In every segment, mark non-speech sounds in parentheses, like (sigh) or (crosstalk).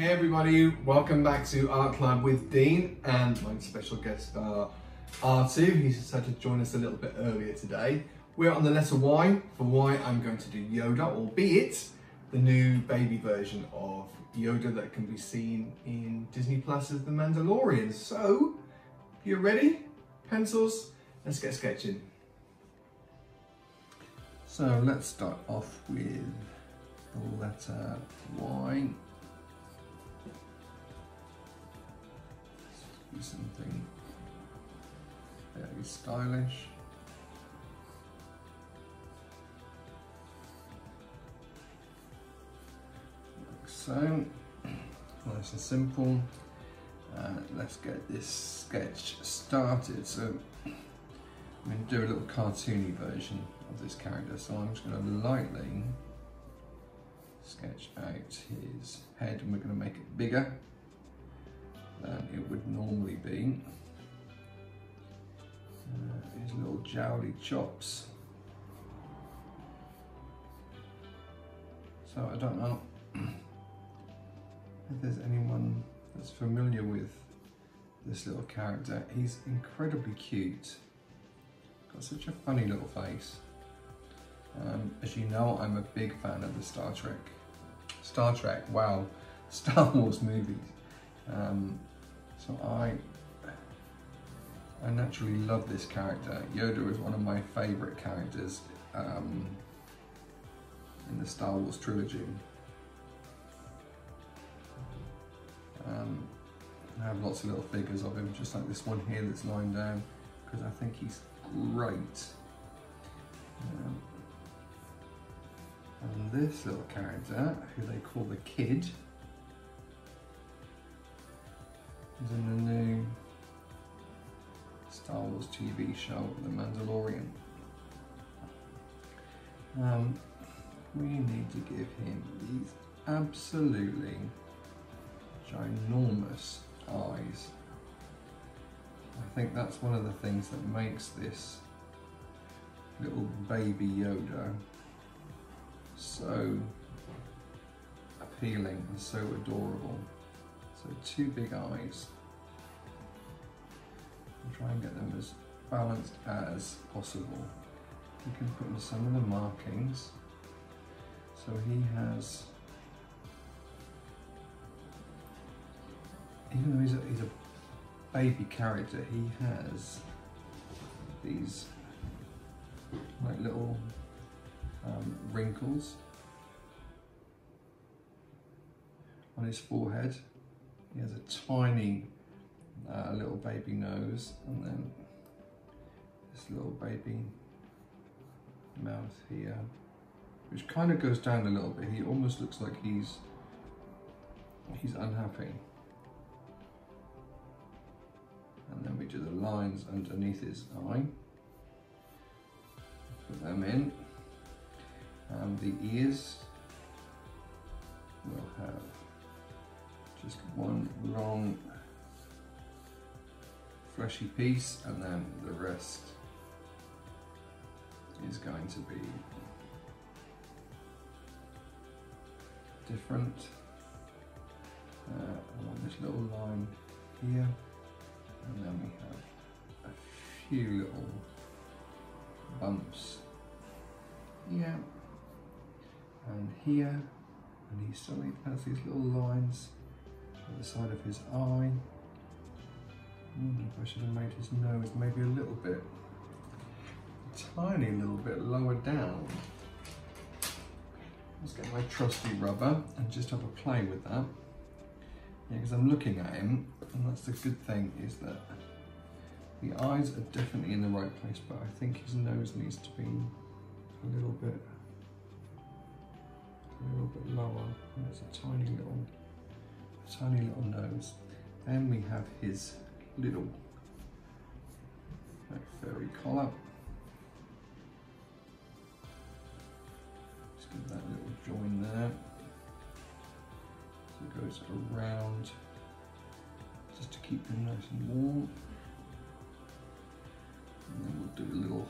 Hey everybody, welcome back to Art Club with Dean and my special guest uh, star R2. He's decided to join us a little bit earlier today. We're on the letter Y. For Y, I'm going to do Yoda, albeit the new baby version of Yoda that can be seen in Disney Plus as The Mandalorian. So, you ready? Pencils? Let's get sketching. So let's start off with the letter Y. Something very stylish. Like so, nice and simple. Uh, let's get this sketch started. So I'm going to do a little cartoony version of this character. So I'm just going to lightly sketch out his head and we're going to make it bigger than it would normally be. Uh, his little jowly chops. So I don't know (clears throat) if there's anyone that's familiar with this little character. He's incredibly cute. Got such a funny little face. Um, as you know, I'm a big fan of the Star Trek. Star Trek, wow, (laughs) Star Wars movies. Um, so I, I naturally love this character. Yoda is one of my favourite characters um, in the Star Wars trilogy. Um, I have lots of little figures of him, just like this one here that's lying down, because I think he's great. Um, and this little character, who they call the Kid, in the new Star Wars TV show, The Mandalorian. Um, we need to give him these absolutely ginormous eyes. I think that's one of the things that makes this little baby Yoda so appealing and so adorable. So two big eyes. Try and get them as balanced as possible. You can put in some of the markings. So he has, even though he's a, he's a baby character, he has these like little um, wrinkles on his forehead. He has a tiny uh, little baby nose and then this little baby mouth here, which kind of goes down a little bit. He almost looks like he's he's unhappy. And then we do the lines underneath his eye. Put them in. And the ears will have one long fleshy piece and then the rest is going to be different. Uh, want this little line here and then we have a few little bumps here and here and he suddenly has these little lines the side of his eye. Mm, I should have made his nose maybe a little bit, a tiny little bit lower down. Let's get my trusty rubber and just have a play with that. Yeah, because I'm looking at him, and that's the good thing is that the eyes are definitely in the right place, but I think his nose needs to be a little bit a little bit lower. And there's a tiny little, tiny little nose. and we have his little furry collar. Just give that little join there. So it goes around just to keep him nice and warm. And then we'll do a little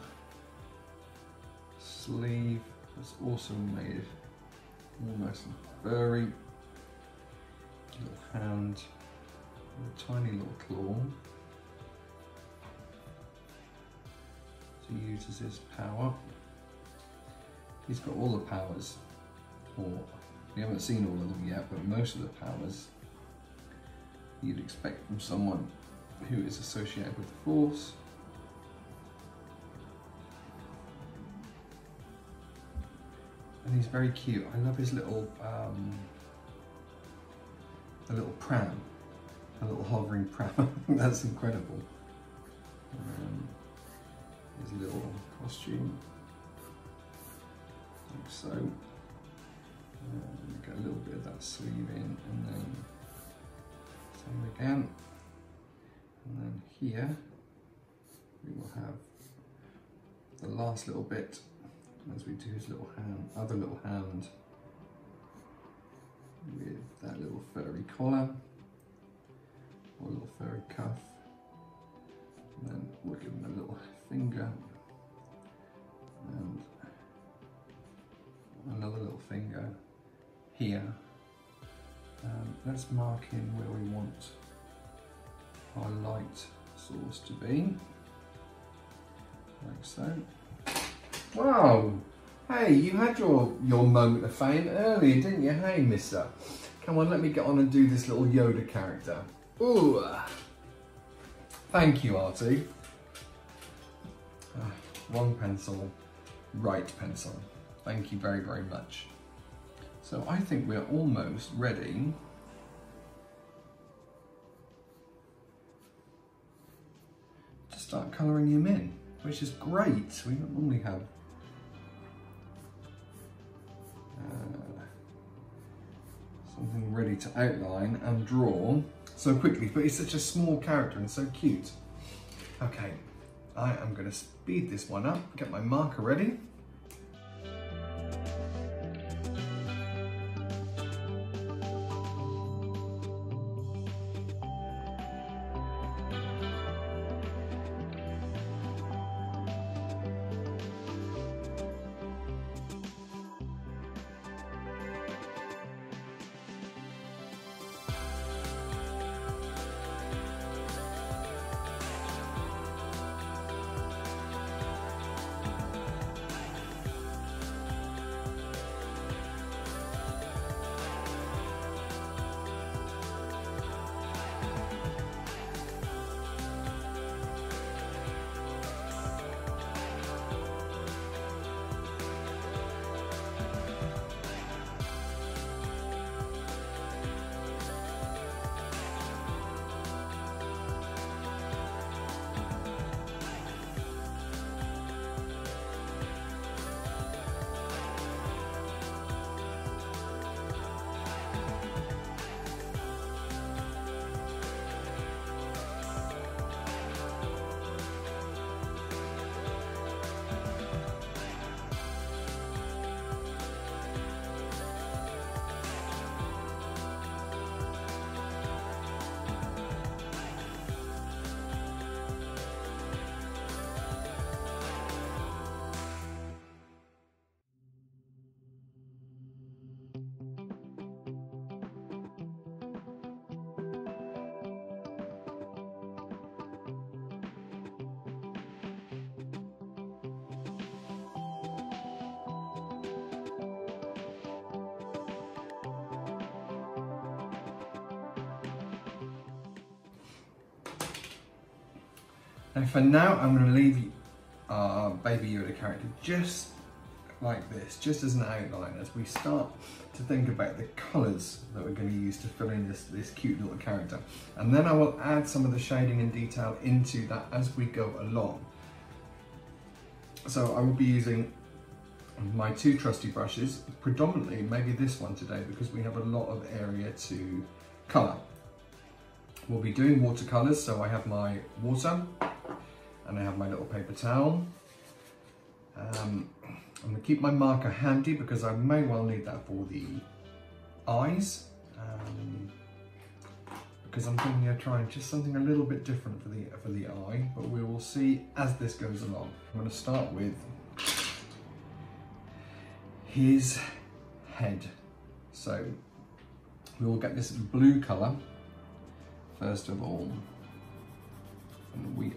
sleeve that's also made almost furry. With a tiny little claw to use as his power. He's got all the powers, or we haven't seen all of them yet, but most of the powers you'd expect from someone who is associated with the Force. And he's very cute. I love his little, um, a little pram, a little hovering pram. (laughs) That's incredible. Um, his little costume, like so. Um, get a little bit of that sleeve in, and then same again. And then here we will have the last little bit as we do his little hand, other little hand with that little furry collar or little furry cuff. And then we'll give him a little finger and another little finger here. Um, let's mark in where we want our light source to be, like so. Wow! Hey, you had your, your moment of fame earlier, didn't you? Hey, mister. Come on, let me get on and do this little Yoda character. Ooh! Thank you, Artie. Ah, wrong pencil, right pencil. Thank you very, very much. So I think we're almost ready to start colouring him in, which is great. We don't normally have ready to outline and draw so quickly, but he's such a small character and so cute. Okay, I am going to speed this one up, get my marker ready. And for now, I'm going to leave our uh, Baby Yoda character just like this, just as an outline, as we start to think about the colours that we're going to use to fill in this, this cute little character. And then I will add some of the shading and detail into that as we go along. So I will be using my two trusty brushes, predominantly maybe this one today because we have a lot of area to colour. We'll be doing watercolours, so I have my water, and I have my little paper towel. Um, I'm gonna keep my marker handy because I may well need that for the eyes. Um, because I'm thinking of trying just something a little bit different for the for the eye, but we will see as this goes along. I'm gonna start with his head. So we will get this blue colour first of all.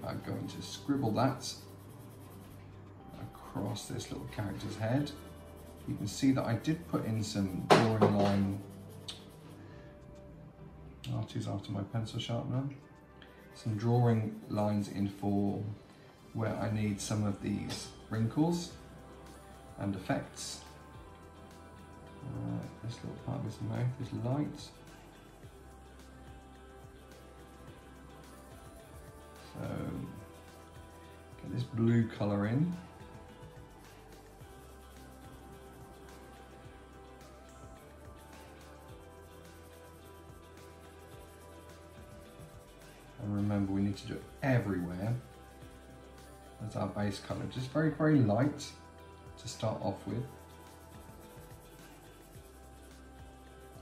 Are going to scribble that across this little character's head. You can see that I did put in some drawing line I'll choose after my pencil sharpener. Some drawing lines in for where I need some of these wrinkles and effects. Uh, this little part of his mouth is light. This blue colour in. And remember we need to do it everywhere as our base colour. Just very, very light to start off with.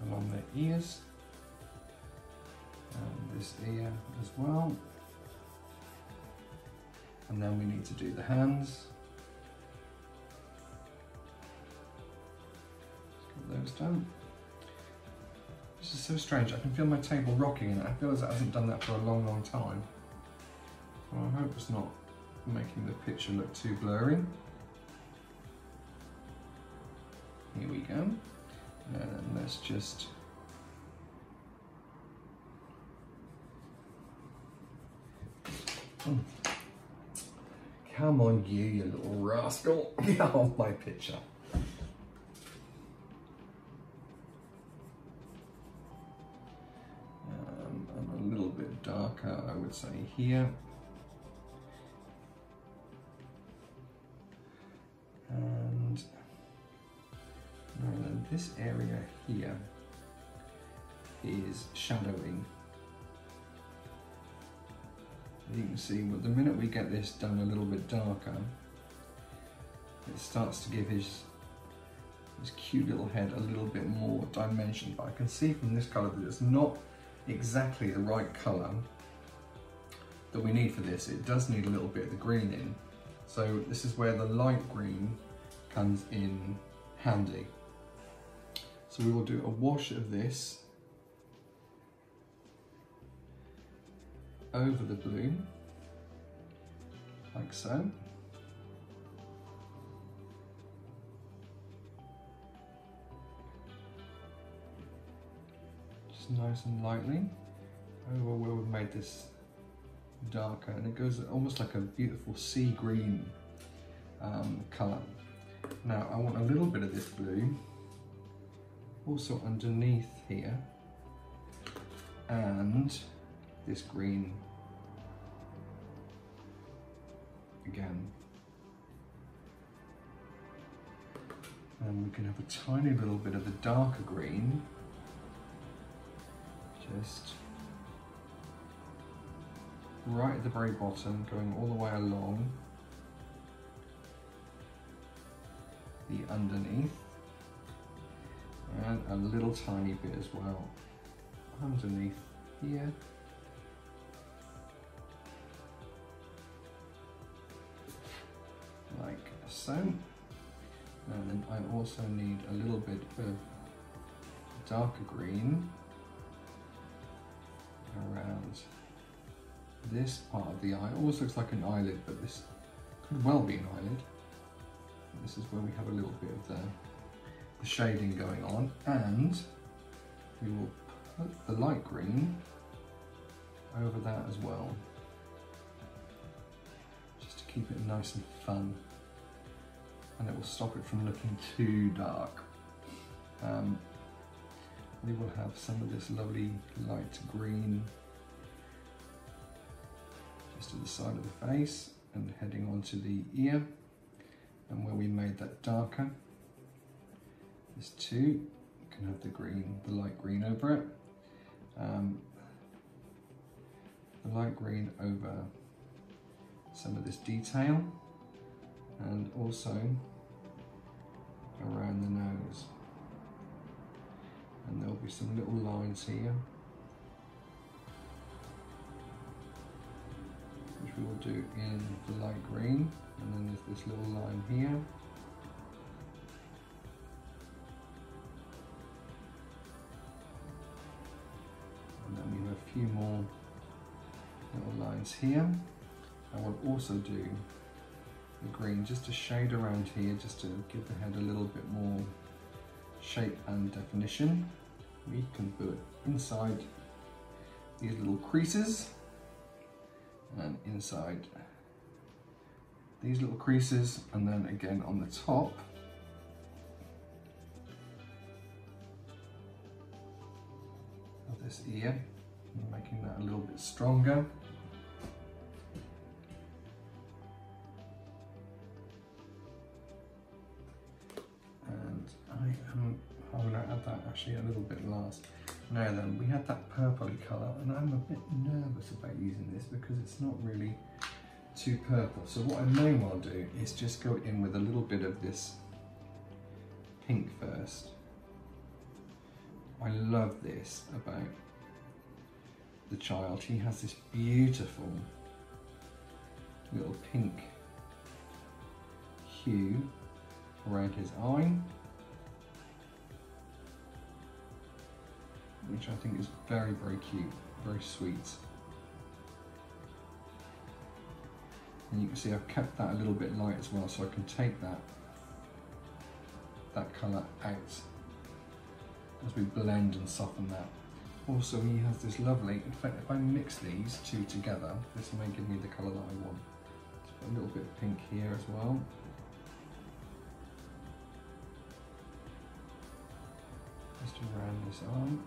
Along the ears and this ear as well. And then we need to do the hands. Get those done. This is so strange. I can feel my table rocking and I feel as it hasn't done that for a long, long time. Well, I hope it's not making the picture look too blurry. Here we go. And let's just oh. Come on you, you little rascal. (laughs) Get off my picture. Um, a little bit darker, I would say, here. And this area here is shadowing. You can see, but the minute we get this done a little bit darker, it starts to give his his cute little head a little bit more dimension. But I can see from this colour that it's not exactly the right colour that we need for this. It does need a little bit of the green in. So this is where the light green comes in handy. So we will do a wash of this over the blue, like so. Just nice and lightly over where we've made this darker and it goes almost like a beautiful sea green um, colour. Now I want a little bit of this blue also underneath here and this green again. And we can have a tiny little bit of the darker green just right at the very bottom, going all the way along the underneath and a little tiny bit as well underneath here. So. And I also need a little bit of darker green around this part of the eye. It almost looks like an eyelid, but this could well be an eyelid. This is where we have a little bit of the, the shading going on. And we will put the light green over that as well. Just to keep it nice and fun. And it will stop it from looking too dark. Um, we will have some of this lovely light green just to the side of the face and heading onto the ear. And where we made that darker this too can have the green the light green over it. Um, the light green over some of this detail. And also around the nose. And there'll be some little lines here. Which we will do in the light green. And then there's this little line here. And then we have a few more little lines here. I will also do the green just to shade around here, just to give the head a little bit more shape and definition. We can put inside these little creases and inside these little creases and then again on the top of this ear making that a little bit stronger I am I'm to add that actually a little bit last now then we had that purpley colour and I'm a bit nervous about using this because it's not really too purple. So what I may well do is just go in with a little bit of this pink first. I love this about the child. He has this beautiful little pink hue around his eye. Which I think is very, very cute, very sweet. And you can see I've kept that a little bit light as well, so I can take that, that colour out as we blend and soften that. Also, he has this lovely, in fact, if I mix these two together, this may give me the colour that I want. So a little bit of pink here as well. Just around this arm.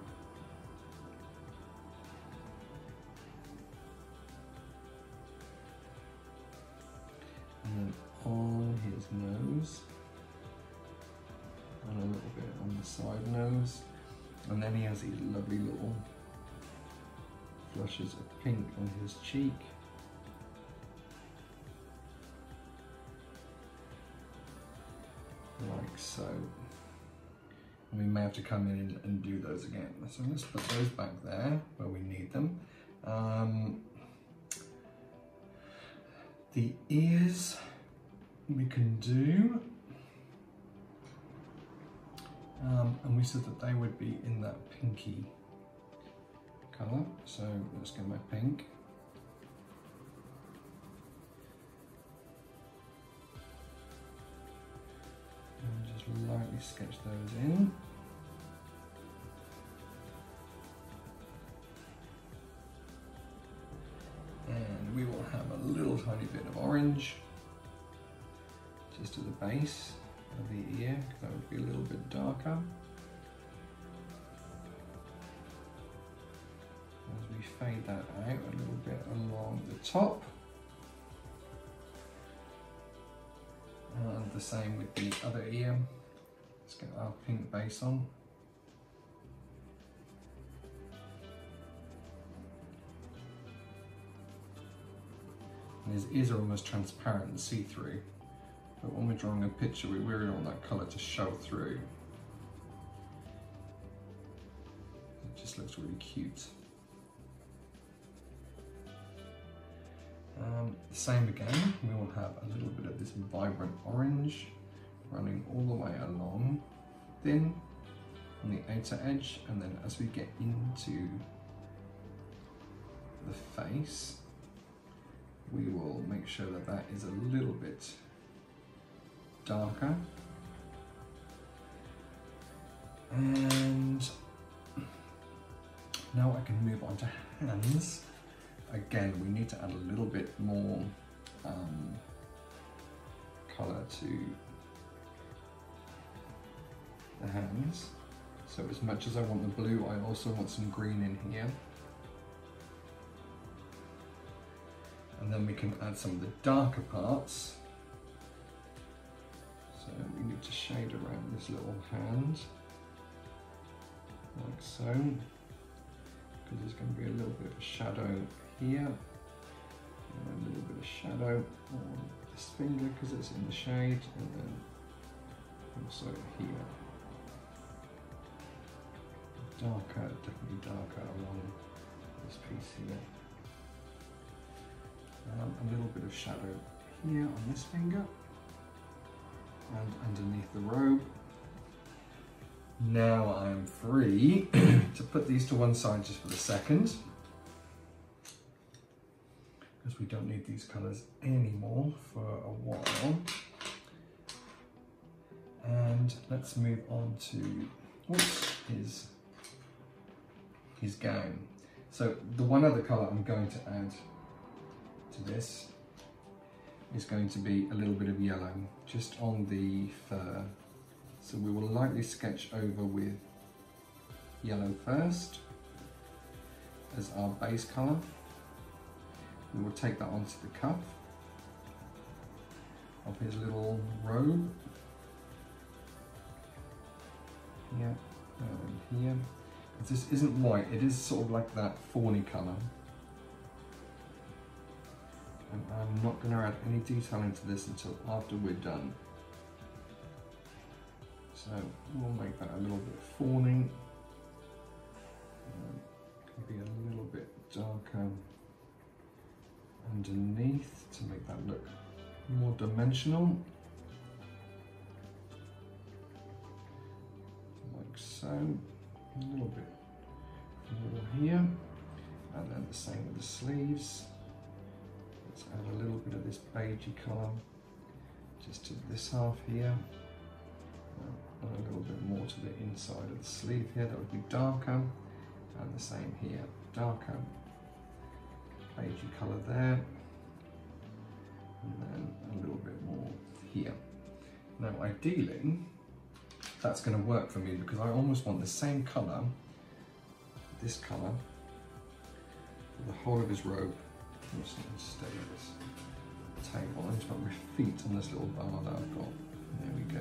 Nose. And a little bit on the side nose. And then he has these lovely little flushes of pink on his cheek. Like so. And we may have to come in and do those again. So let's put those back there where we need them. Um, the ears we can do, um, and we said that they would be in that pinky colour, so let's get my pink. And just lightly sketch those in. And we will have a little tiny bit of orange just at the base of the ear, that would be a little bit darker. As we fade that out a little bit along the top. And the same with the other ear. Let's get our pink base on. And his ears are almost transparent and see-through. But when we're drawing a picture, we really want that colour to show through. It just looks really cute. Um, same again, we will have a little bit of this vibrant orange running all the way along, thin on the outer edge, and then as we get into the face, we will make sure that that is a little bit darker. And now I can move on to hands. Again, we need to add a little bit more um, colour to the hands. So as much as I want the blue, I also want some green in here. and then we can add some of the darker parts. So we need to shade around this little hand, like so, because there's going to be a little bit of shadow here, and a little bit of shadow on this finger because it's in the shade, and then also here. Darker, definitely darker along this piece here um, a little bit of shadow here on this finger and underneath the robe. Now I am free (clears throat) to put these to one side just for a second because we don't need these colours anymore for a while. And let's move on to whoops, his, his gown. So the one other colour I'm going to add to this is going to be a little bit of yellow just on the fur. So we will lightly sketch over with yellow first as our base colour. We will take that onto the cuff of his little robe. Here and here. This isn't white, it is sort of like that fawny colour. And I'm not going to add any detail into this until after we're done. So we'll make that a little bit fawning, Um, be a little bit darker underneath to make that look more dimensional. Like so, a little bit more here, and then the same with the sleeves. Let's add a little bit of this beigey colour just to this half here, and a little bit more to the inside of the sleeve here, that would be darker, and the same here, darker beigey colour there and then a little bit more here. Now ideally that's going to work for me because I almost want the same colour, this colour, for the whole of his robe. I'm just going to stay this table. I just want my feet on this little bar that I've got. There we go.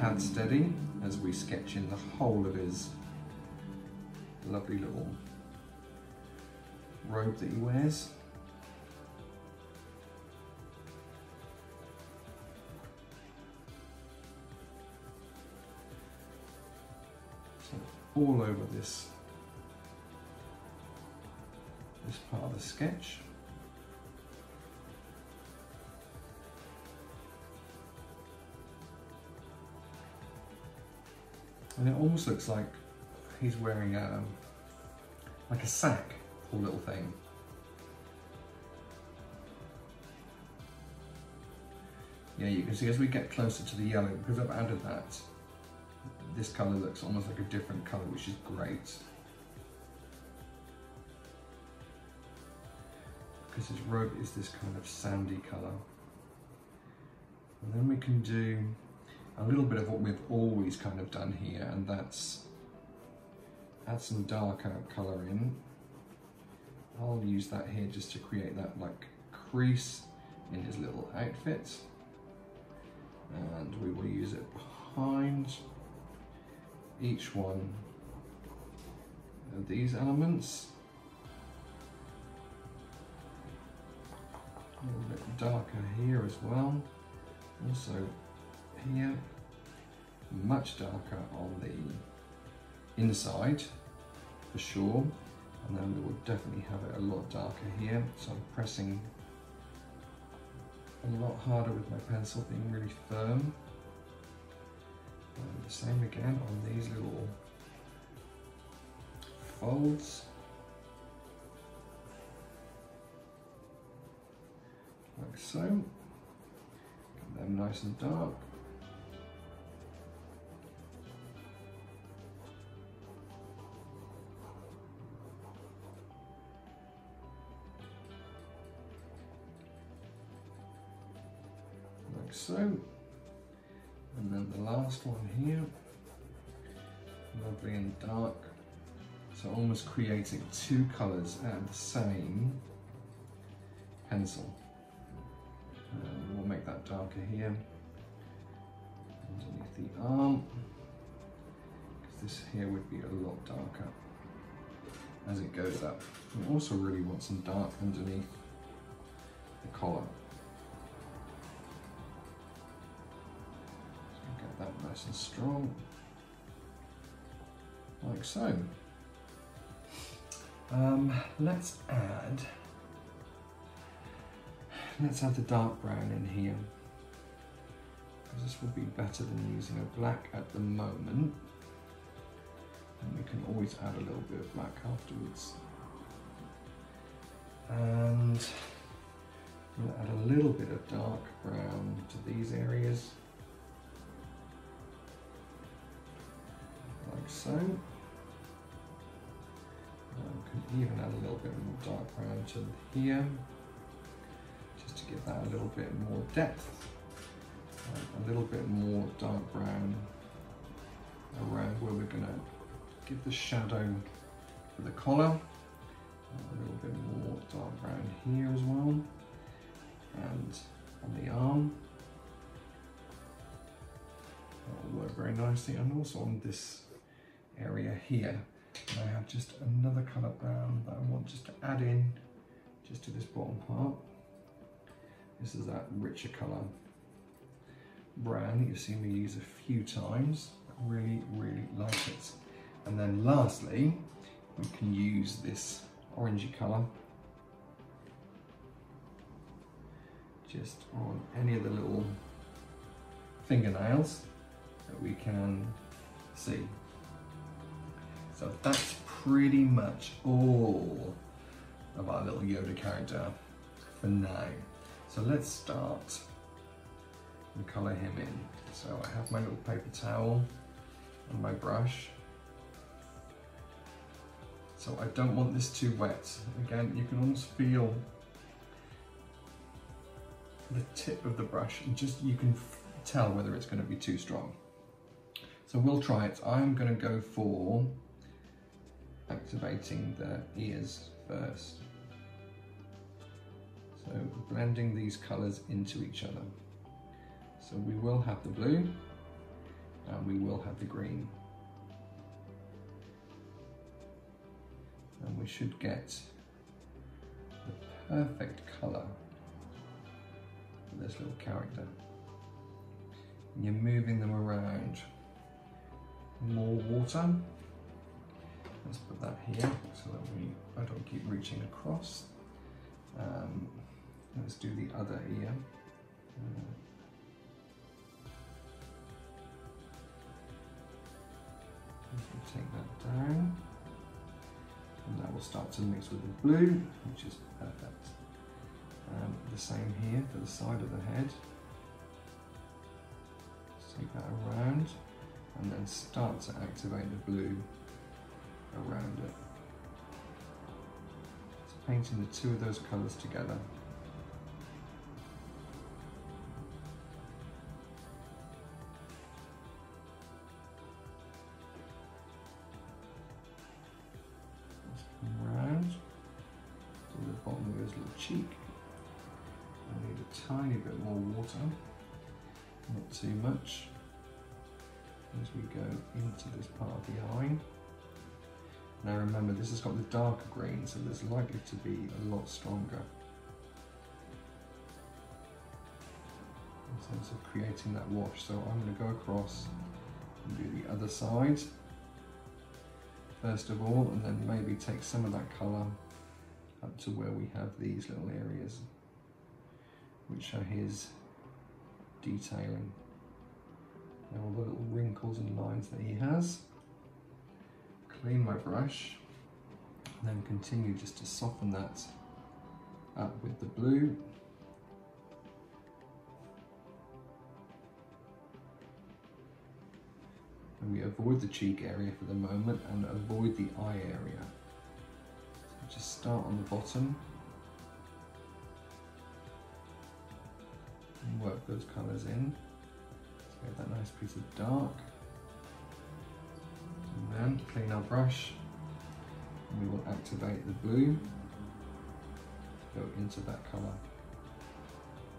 Pad steady as we sketch in the whole of his lovely little robe that he wears. All over this this part of the sketch. And it almost looks like he's wearing a, um, like a sack, poor little thing. Yeah, you can see as we get closer to the yellow, because I've added that, this colour looks almost like a different colour, which is great. Because his robe is this kind of sandy colour. And then we can do a little bit of what we've always kind of done here, and that's add some darker colour in. I'll use that here just to create that like crease in his little outfit. And we will use it behind each one of these elements. A little bit darker here as well. Also here, much darker on the inside for sure. And then we will definitely have it a lot darker here. So I'm pressing a lot harder with my pencil being really firm. And the same again on these little folds like so get them nice and dark Like so. And then the last one here, lovely and dark. So almost creating two colours out of the same pencil. And we'll make that darker here, underneath the arm, because this here would be a lot darker as it goes up. We also really want some dark underneath the collar. Get that nice and strong, like so. Um, let's add, let's add the dark brown in here, this will be better than using a black at the moment. And we can always add a little bit of black afterwards. And we'll add a little bit of dark brown to these areas. Like so. And can even add a little bit more dark brown to here, to give that a little bit more depth. a little bit more dark brown around where we're going to give the shadow for the collar. A little bit more dark brown here as well. And on the arm. That will work very nicely. And also on this area here. And I have just another colour brown that I want just to add in just to this bottom part. This is that richer colour brown that you've seen me use a few times. Really, really like it. And then lastly, we can use this orangey colour just on any of the little fingernails that we can see. So that's pretty much all of our little Yoda character for now. So let's start and colour him in. So I have my little paper towel and my brush. So I don't want this too wet. Again, you can almost feel the tip of the brush and just you can tell whether it's going to be too strong. So we'll try it. I'm going to go for activating the ears first. So blending these colours into each other. So we will have the blue and we will have the green. And we should get the perfect colour for this little character. And you're moving them around. More water. Let's put that here so that we I don't keep reaching across. Um, let's do the other ear. Uh, take that down and that will start to mix with the blue which is perfect. Um, the same here for the side of the head. Take that around and then start to activate the blue around it. So painting the two of those colours together. Too much, as we go into this part eye. Now remember, this has got the darker green, so there's likely to be a lot stronger. In terms of creating that wash. So I'm going to go across and do the other side first of all, and then maybe take some of that colour up to where we have these little areas, which are his detailing. Now all the little wrinkles and lines that he has. Clean my brush, and then continue just to soften that up with the blue. and we avoid the cheek area for the moment and avoid the eye area. So just start on the bottom and work those colours in. Get that nice piece of dark. And then clean our brush and we will activate the blue go into that colour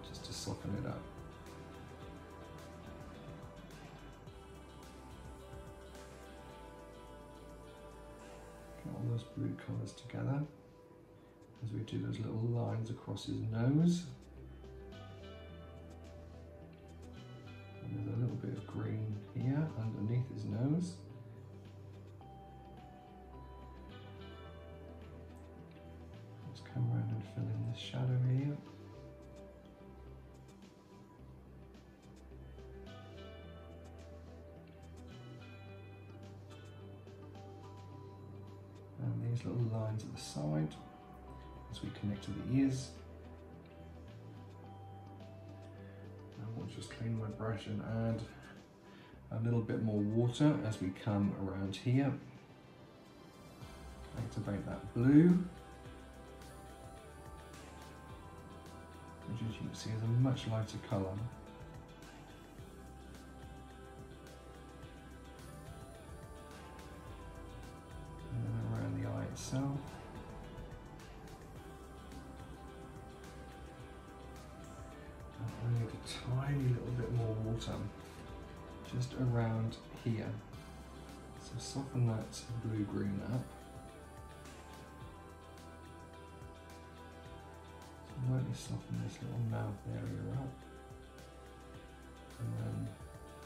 just to soften it up. Get all those blue colours together as we do those little lines across his nose. Brush and add a little bit more water as we come around here. Activate that blue. Which as you can see is a much lighter colour. Water just around here. So soften that blue-green up. Lightly soften this little mouth area up. And then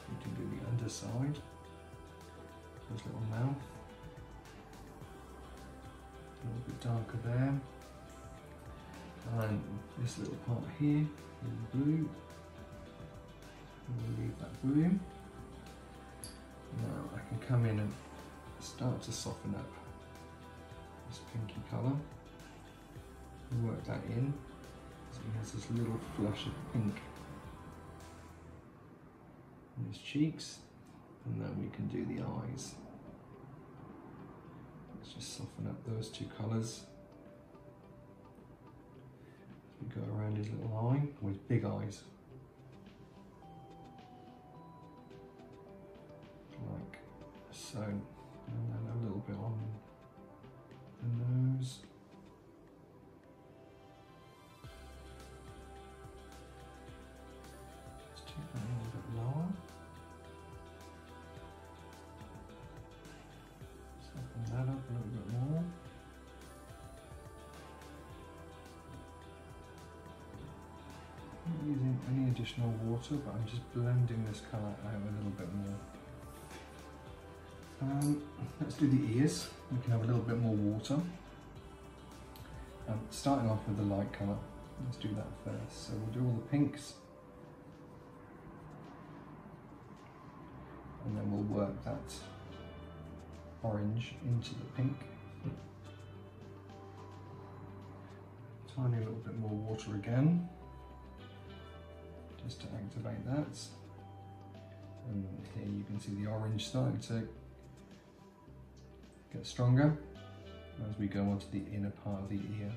we can do the underside. This little mouth. A little bit darker there. And this little part here is blue. Leave that blue. Now I can come in and start to soften up this pinky colour work that in so he has this little flush of pink in his cheeks and then we can do the eyes. Let's just soften up those two colours. We go around his little eye with big eyes. So. And then a little bit on the nose. Take that a little bit lower. Soften that up a little bit more. Not using any additional water, but I'm just blending this colour out a little bit more. Um, let's do the ears. We can have a little bit more water. Um, starting off with the light colour. Let's do that first. So we'll do all the pinks. And then we'll work that orange into the pink. Tiny little bit more water again. Just to activate that. And here you can see the orange starting to get stronger as we go onto the inner part of the ear.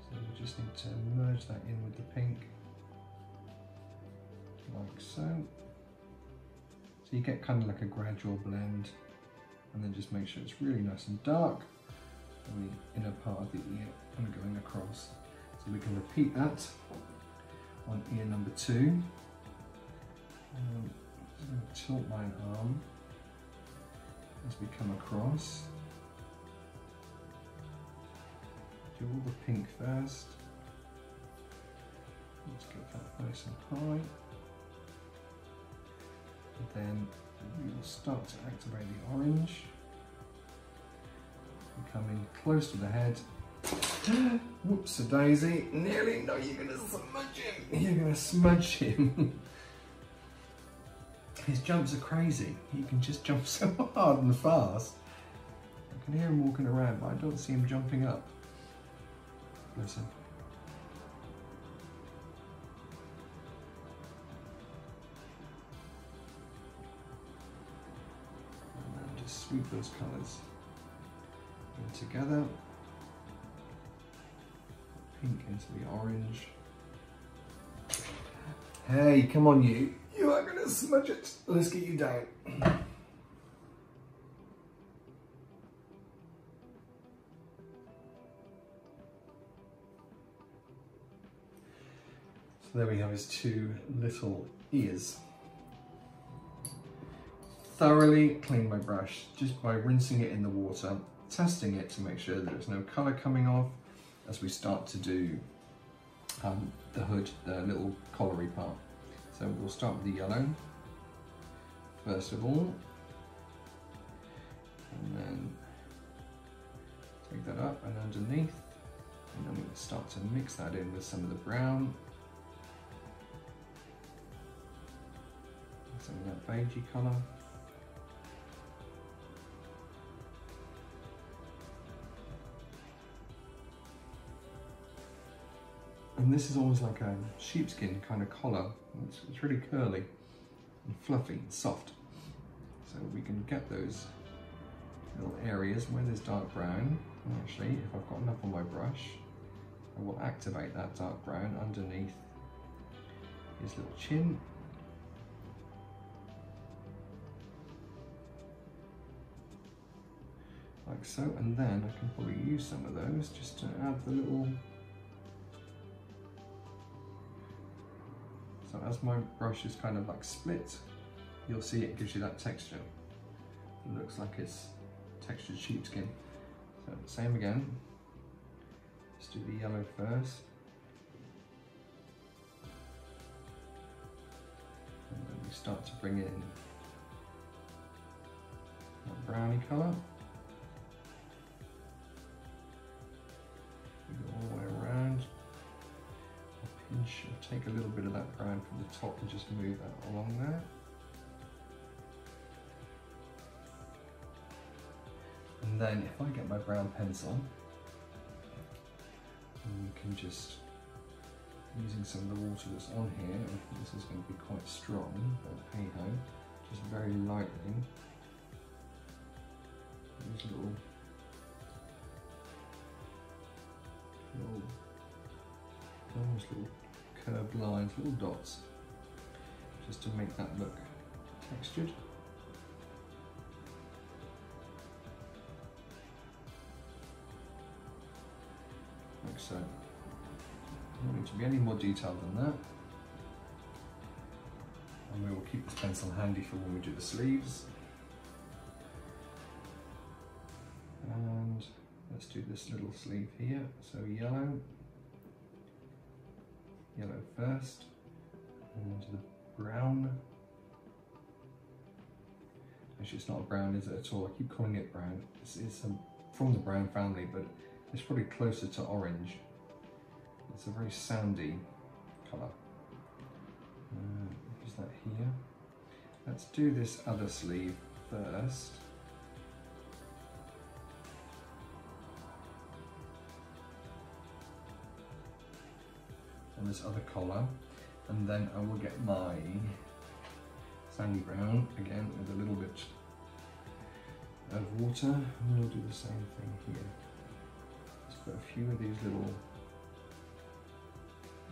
So we just need to merge that in with the pink, like so. So you get kind of like a gradual blend and then just make sure it's really nice and dark on the inner part of the ear and going across. So we can repeat that on ear number two. Um, tilt my arm as we come across. Do all the pink first. Let's get that nice and high. And then we will start to activate the orange. Coming close to the head. (gasps) Whoops a daisy. Nearly, no, you're gonna smudge him. (laughs) You're gonna smudge him. (laughs) His jumps are crazy. He can just jump (laughs) so hard and fast. I can hear him walking around, but I don't see him jumping up. Listen. And just sweep those colours in together. Pink into the orange. Hey, come on you. You are gonna smudge it. Let's get you down. So there we have his two little ears. Thoroughly clean my brush just by rinsing it in the water, testing it to make sure there's no colour coming off as we start to do um, the hood, the little collary part. So we'll start with the yellow, first of all, and then take that up and underneath, and then we'll start to mix that in with some of the brown, some of that beigey colour. And this is almost like a sheepskin kind of collar. It's, it's really curly and fluffy and soft. So we can get those little areas where there's dark brown. Actually, if I've got enough on my brush, I will activate that dark brown underneath his little chin. Like so, and then I can probably use some of those just to add the little as my brush is kind of like split, you'll see it gives you that texture. It looks like it's textured sheepskin. So same again. Let's do the yellow first. And then we start to bring in that browny colour. Take a little bit of that brown from the top and just move that along there. And then if I get my brown pencil, you can just, using some of the water that's on here, I think this is going to be quite strong, but hey ho, just very lightly, these little, little, almost little curved lines, little dots, just to make that look textured. like so. Don't need to be any more detailed than that. And we will keep this pencil handy for when we do the sleeves. And let's do this little sleeve here. So yellow, yellow first, and the brown. Actually, it's not a brown, is it at all? I keep calling it brown. It's, it's um, from the brown family, but it's probably closer to orange. It's a very sandy colour. Uh, use that here. Let's do this other sleeve first. On this other collar, and then I will get my sandy brown again with a little bit of water, and we'll do the same thing here. Just put a few of these little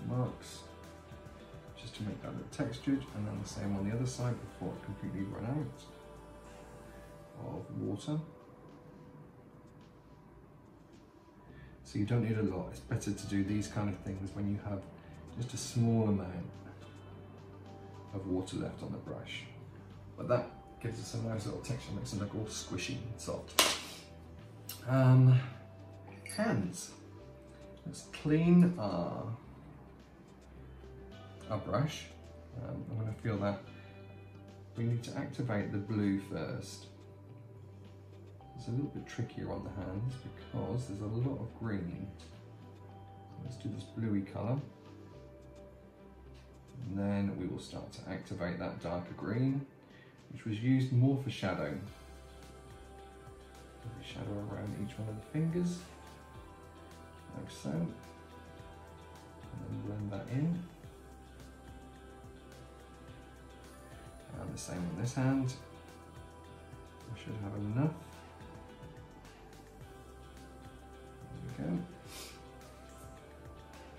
marks just to make that look textured. And then the same on the other side before it completely run out of water. So you don't need a lot, it's better to do these kind of things when you have just a small amount of water left on the brush. But that gives us a nice little texture, makes it look all squishy and soft. Um, hands. Let's clean our, our brush. Um, I'm going to feel that we need to activate the blue first. It's a little bit trickier on the hands because there's a lot of green. Let's do this bluey colour. And then we will start to activate that darker green, which was used more for shadow. Shadow around each one of the fingers like so. And then blend that in. And the same on this hand. I should have enough. There we go.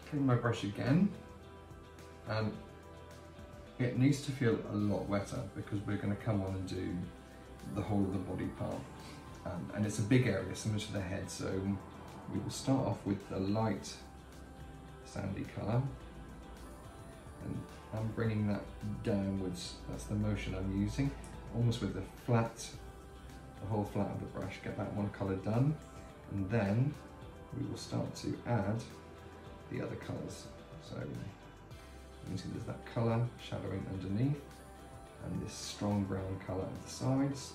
Clean my brush again. And it needs to feel a lot wetter because we're going to come on and do the whole of the body part. Um, and it's a big area, similar to the head, so we will start off with the light sandy colour and I'm bringing that downwards, that's the motion I'm using, almost with the flat, the whole flat of the brush, get that one colour done and then we will start to add the other colours. So you can see there's that colour shadowing underneath and this strong brown colour at the sides,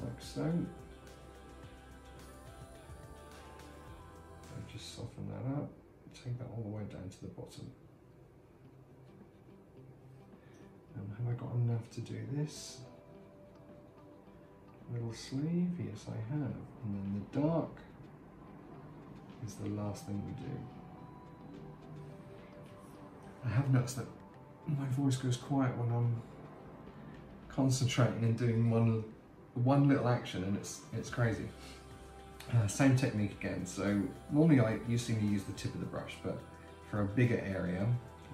like so. just soften that up, take that all the way down to the bottom. And have I got enough to do this? Little sleeve, yes I have. And then the dark is the last thing we do. I have noticed that my voice goes quiet when I'm concentrating and doing one one little action and it's it's crazy. Uh, same technique again. So normally I you see me use the tip of the brush, but for a bigger area,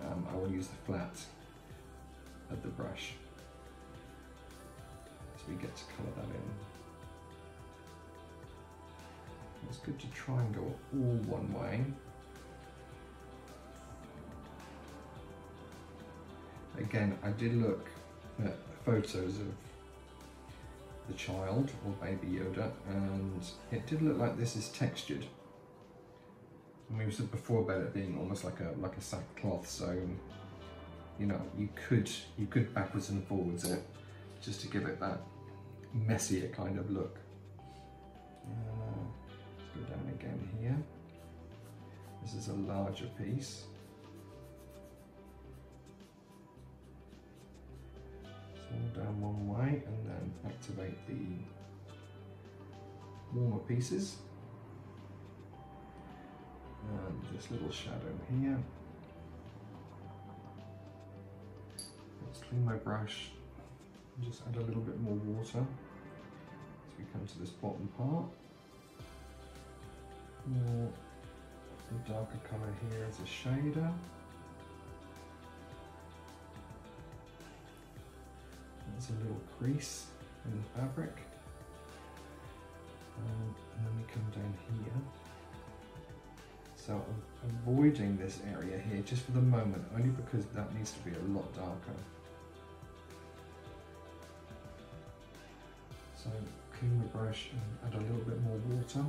um, I will use the flat of the brush. So we get to colour that in. It's good to try and go all one way. Again, I did look at photos of the child or baby Yoda and it did look like this is textured. And we said before about it being almost like a like a sackcloth, so you know you could you could backwards and forwards it just to give it that messier kind of look. Uh, let's go down again here. This is a larger piece. Down one way and then activate the warmer pieces. And this little shadow here. Let's clean my brush and just add a little bit more water as we come to this bottom part. More darker colour here as a shader. There's a little crease in the fabric. Um, and then we come down here. So I'm avoiding this area here just for the moment, only because that needs to be a lot darker. So clean the brush and add a little bit more water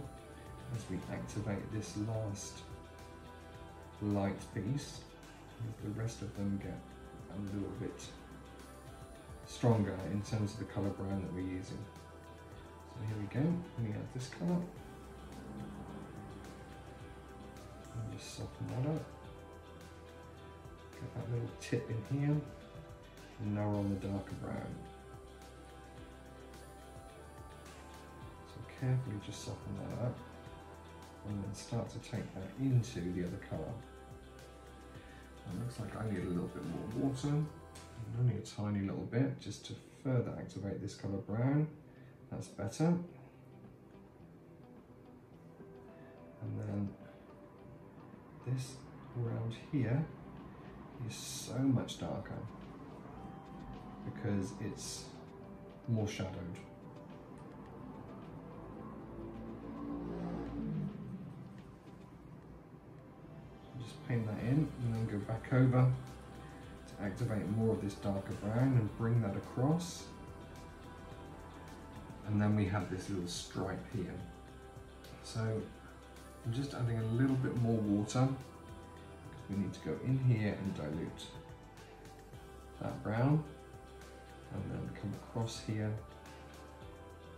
as we activate this last light piece. The rest of them get a little bit stronger in terms of the colour brown that we're using. So here we go, we add this colour. And just soften that up. Get that little tip in here. And now we're on the darker brown. So carefully just soften that up. And then start to take that into the other colour. It looks like I need a little bit more water only a tiny little bit just to further activate this colour brown. That's better. And then this around here is so much darker because it's more shadowed. just paint that in and then go back over activate more of this darker brown and bring that across. And then we have this little stripe here. So I'm just adding a little bit more water we need to go in here and dilute that brown and then come across here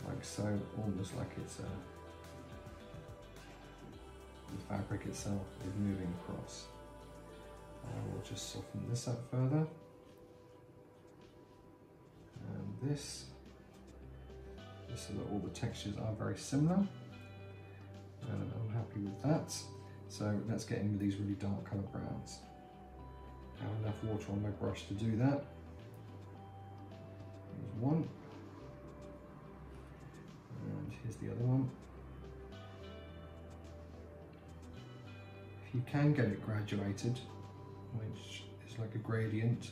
like so, almost like it's a, the fabric itself is moving across. Uh, I will just soften this up further. And this, just so that all the textures are very similar. And I'm happy with that. So let's get in with these really dark colour browns. I have enough water on my brush to do that. Here's one. And here's the other one. If you can get it graduated, which is like a gradient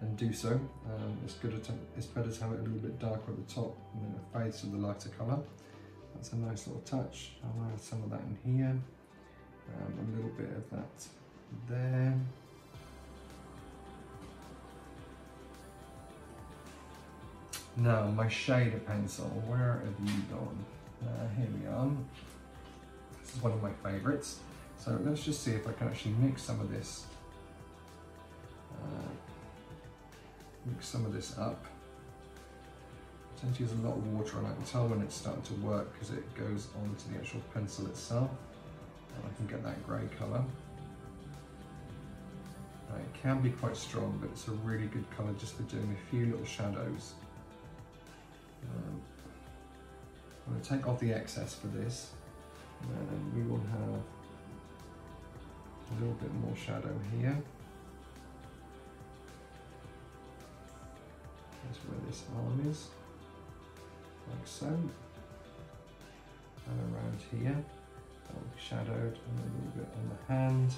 and do so. Um, it's good to it's better to have it a little bit darker at the top and then it fades to the lighter colour. That's a nice little touch. I'll add some of that in here. Um, a little bit of that there. Now my shader pencil, where have you gone? Uh, here we are. This is one of my favourites. So let's just see if I can actually mix some of this mix some of this up. I tend to use a lot of water and I can tell when it's starting to work because it goes onto the actual pencil itself and I can get that grey colour. it can be quite strong but it's a really good colour just for doing a few little shadows. Um, I'm going to take off the excess for this And then we will have a little bit more shadow here. That's where this arm is, like so. And around here, that will be shadowed and a little bit on the hand.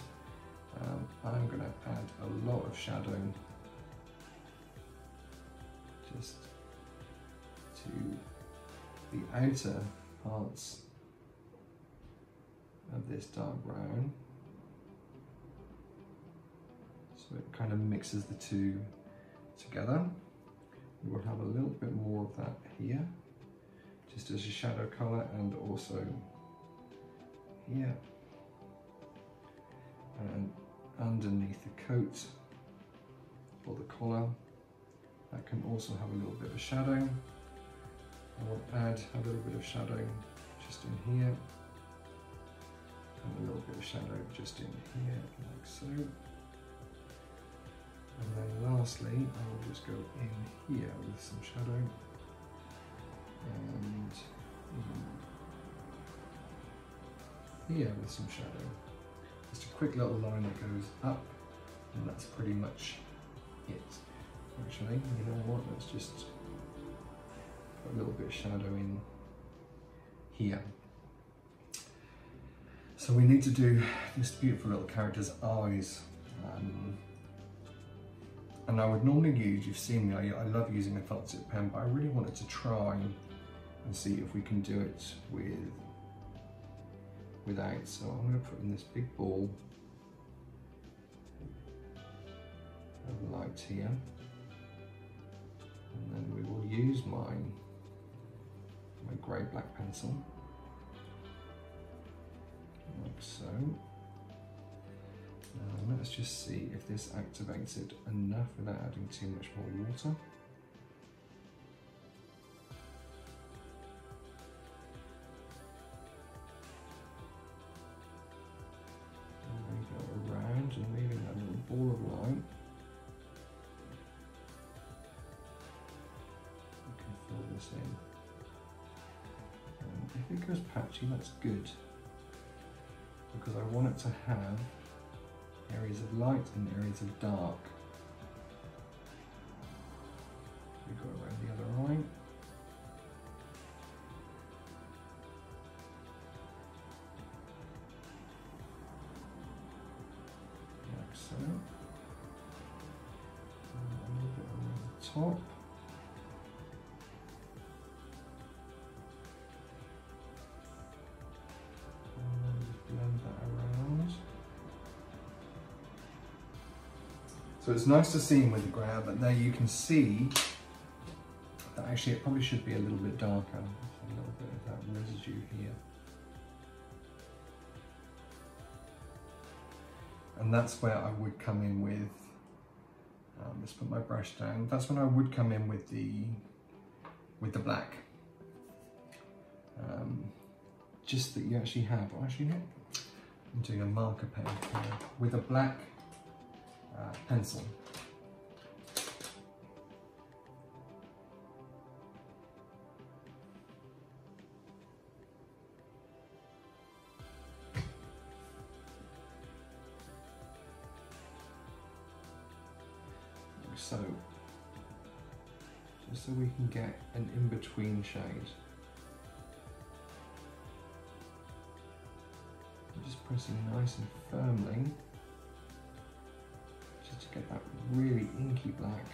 Um, I'm going to add a lot of shadowing just to the outer parts of this dark brown. So it kind of mixes the two together. We will have a little bit more of that here, just as a shadow colour and also here. And underneath the coat or the collar, that can also have a little bit of shadow. I will add a little bit of shadow just in here and a little bit of shadow just in here like so. And then lastly, I will just go in here with some shadow and here with some shadow. Just a quick little line that goes up and that's pretty much it. Actually, you know what, let's just put a little bit of shadow in here. So we need to do this beautiful little character's eyes. Um, and I would normally use, you've seen me, I, I love using a felt tip pen, but I really wanted to try and see if we can do it with without. So I'm going to put in this big ball of light here. And then we will use my, my grey black pencil, like so. Now let's just see if this activates it enough without adding too much more water. And we go around and leaving that little ball of light. We can fill this in. And if it goes patchy, that's good. Because I want it to have areas of light and areas of dark. It's nice to see him with the grab, but there you can see that actually it probably should be a little bit darker. A little bit of that residue here. And that's where I would come in with, um, let's put my brush down, that's when I would come in with the, with the black. Um, just that you actually have, oh, actually no, I'm doing a marker pen here, with a black pencil. So, just so we can get an in-between shade. I'm just pressing nice and firmly get that really inky black,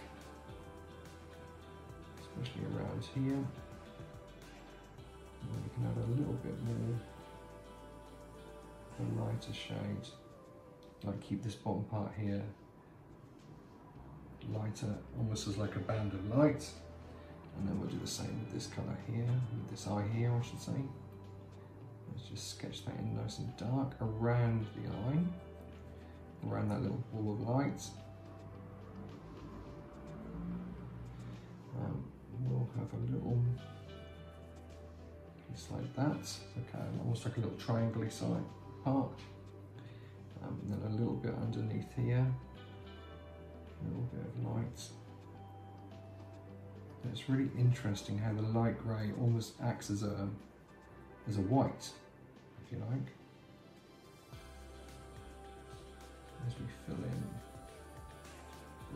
especially around here. And we can add a little bit more a lighter shade, like keep this bottom part here lighter, almost as like a band of light. And then we'll do the same with this colour here, with this eye here I should say. Let's just sketch that in nice and dark around the eye around that little ball of light. Have a little piece like that, okay, almost like a little triangle side part. Um, and then a little bit underneath here, a little bit of light. And it's really interesting how the light grey almost acts as a as a white, if you like. As we fill in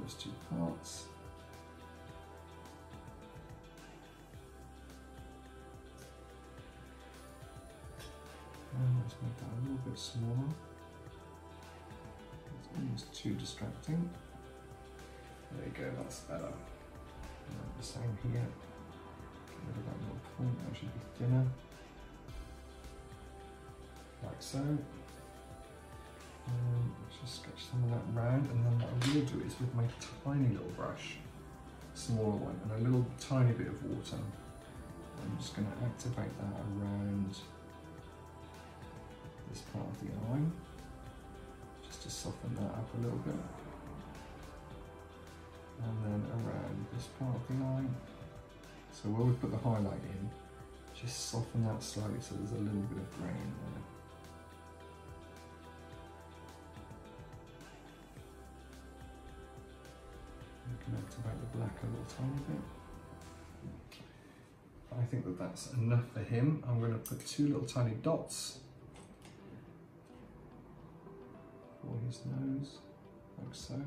those two parts. And let's make that a little bit smaller. It's almost too distracting. There you go, that's better. The same here. Get rid of that little point, that should be thinner. Like so. Um, let's just sketch some of that round and then what I will do is with my tiny little brush, smaller one, and a little tiny bit of water, I'm just going to activate that around this part of the eye, just to soften that up a little bit. And then around this part of the eye. So where we put the highlight in, just soften that slightly so there's a little bit of grain there. You can activate the black a little tiny bit. I think that that's enough for him. I'm going to put two little tiny dots for his nose, like so.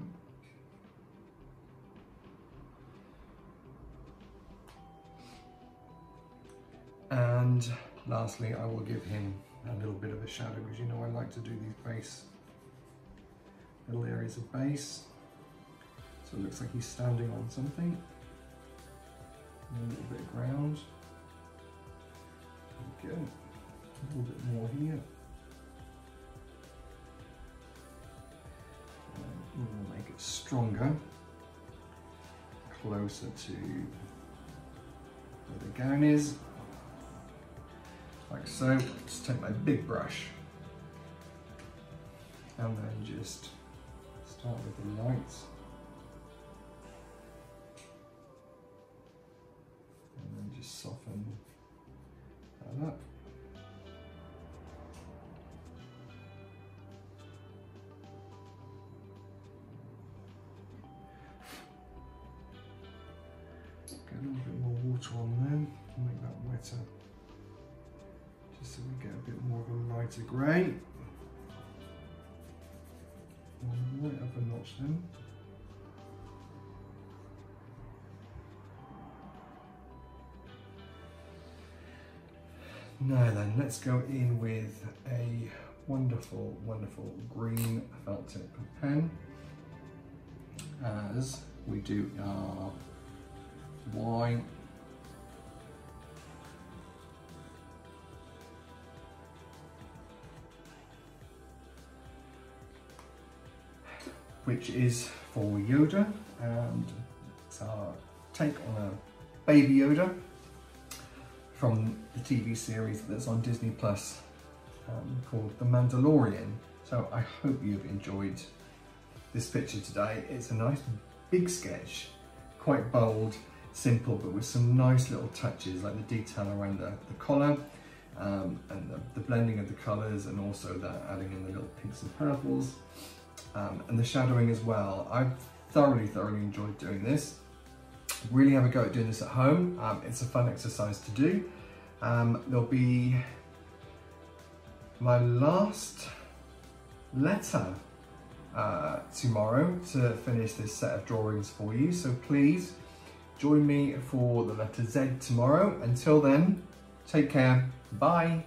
And lastly, I will give him a little bit of a shadow because you know I like to do these base, little areas of base. So it looks like he's standing on something. And a little bit of ground. Go. A little bit more here. Stronger, closer to where the gown is like so. Just take my big brush and then just start with the lights. And then just soften that up. Water on there, make that wetter just so we get a bit more of a lighter grey. Right up a notch then. Now then, let's go in with a wonderful, wonderful green felt tip pen as we do our Y which is for Yoda and it's our take on a baby Yoda from the TV series that's on Disney Plus um, called The Mandalorian. So I hope you've enjoyed this picture today. It's a nice big sketch, quite bold, simple, but with some nice little touches like the detail around the, the collar um, and the, the blending of the colours and also that adding in the little pinks and purples um, and the shadowing as well. I've thoroughly, thoroughly enjoyed doing this. Really have a go at doing this at home. Um, it's a fun exercise to do. Um, there'll be my last letter uh, tomorrow to finish this set of drawings for you. So please join me for the letter Z tomorrow. Until then, take care. Bye.